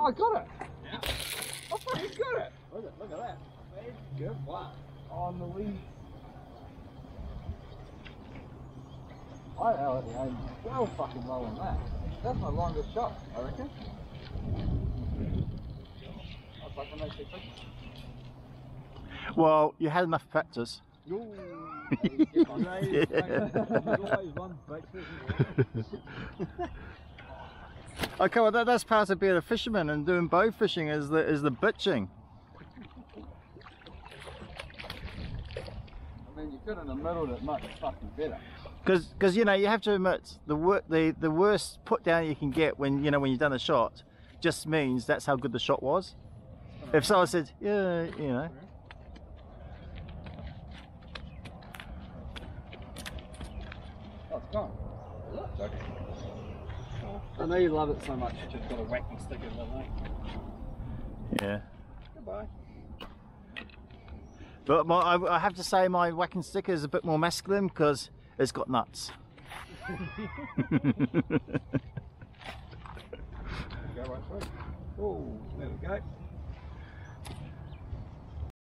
Oh, I got it. Yeah. Oh, I fucking got it. Look at, look at that. Good one. On the lead. I already aimed so fucking low on that. That's my longest shot, I reckon. I fucking make it. Well, you had enough practice. Yo. Yeah. Always one breakfast. Okay, well that, that's part of being a fisherman and doing bow fishing is the is the bitching. I mean, you could have middled it much fucking better. Because because you know you have to admit the wor- the the worst put down you can get when you know when you've done a shot just means that's how good the shot was. If someone said yeah you know Oh, it's gone. I know you love it so much. Just got a whacking stick in the lake. yeah. Goodbye. But my, I, I have to say my whacking stick is a bit more masculine because it's got nuts. Go right through. Oh, there we go.